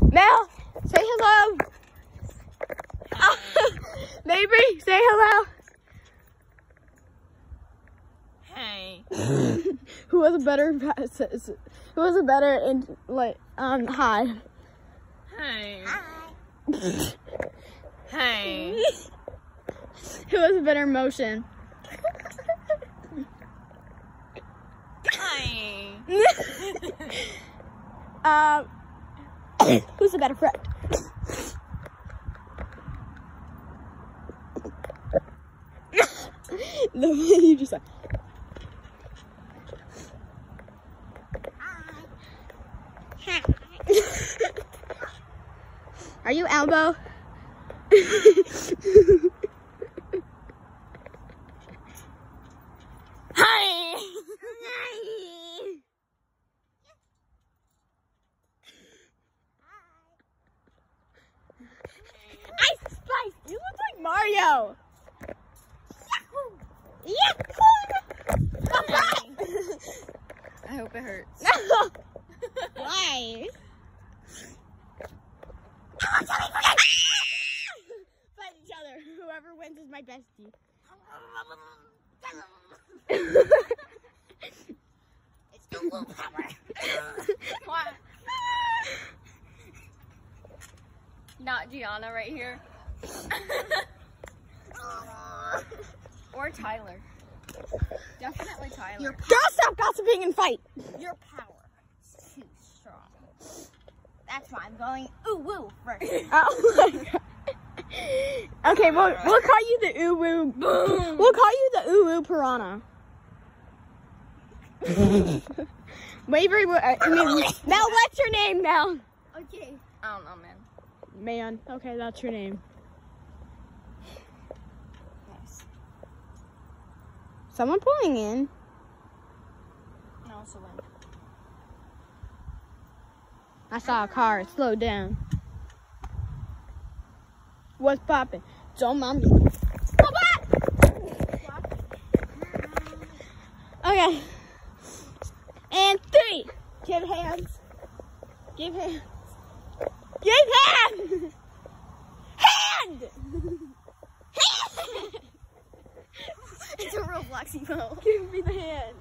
Mel, say hello. Mabry, say hello. Hey. Who was a better who was a better in like um hi. Hey. Hi. Hey. Who was a better motion? Hi. Um who's the better friend? the way you just like Are you elbow? Hi. Ice Spice, you look like Mario. Yahoo! I hope it hurts. No. Why? Fight each other. Whoever wins is my bestie. It's the blue power. Not Gianna right here. or Tyler. Definitely Tyler. Girl, stop gossiping and fight. Your power is too strong. That's why I'm going ooh woo first. Oh my god. Okay, we'll, we'll call you the ooh woo. Boom. We'll call you the ooh woo piranha. Wavery, uh, I mean, Mel, what's your name, Mel? Okay. I don't know, man. Man, okay, that's your name. Someone pulling in. No, so when. I saw a car. It slowed down. What's popping? Don't mind me. Okay. And three. Give hands. Give hands. Give hands. Lexi Mo. Give me the hand.